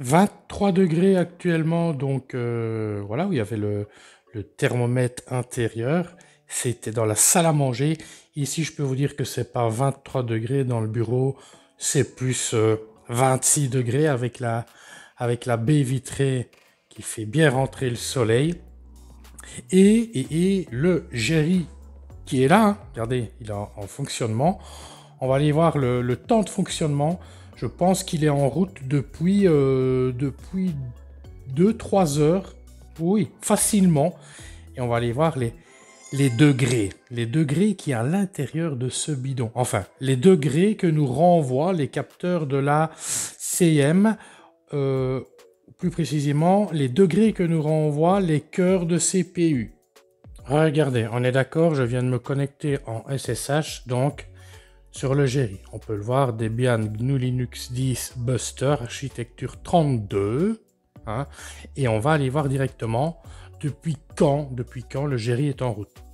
23 degrés actuellement, donc euh, voilà, où il y avait le, thermomètre intérieur. C'était dans la salle à manger. Ici, je peux vous dire que c'est pas 23 degrés dans le bureau, c'est plus 26 euh, degrés avec la, avec la baie vitrée qui fait bien rentrer le soleil. Et, et, le Jerry qui est là, hein, regardez, il est en, fonctionnement. On va aller voir le, temps de fonctionnement. Je pense qu'il est en route depuis, euh, depuis 2-3 heures. Oui, facilement. Et on va aller voir les, les degrés. Les degrés qui à l'intérieur de ce bidon. Enfin, les degrés que nous renvoient les capteurs de la CM. Euh, plus précisément, les degrés que nous renvoient les cœurs de CPU. Regardez, on est d'accord, je viens de me connecter en SSH, donc sur le Jerry. On peut le voir, Debian GNU Linux 10 Buster, architecture 32. Hein, et on va aller voir directement depuis quand, depuis quand le Jerry est en route.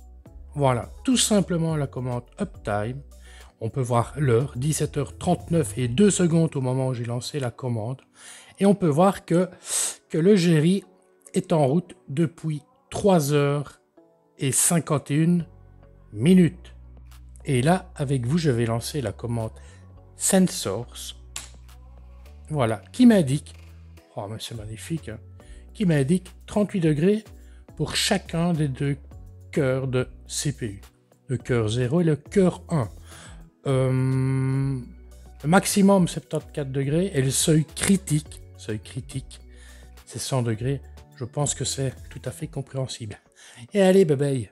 Voilà, tout simplement la commande uptime. On peut voir l'heure, 17h39 et 2 secondes au moment où j'ai lancé la commande. Et on peut voir que, le Jerry est en route depuis 3 heures et 51 minutes. Et là, avec vous, je vais lancer la commande sensors. Voilà, qui m'indique, oh mais c'est magnifique, hein, qui m'indique 38 degrés pour chacun des deux cœurs de CPU. Le cœur 0 et le cœur 1. Euh, le maximum 74 degrés et le seuil critique, seuil critique, c'est 100 degrés. Je pense que c'est tout à fait compréhensible. Et allez, bye.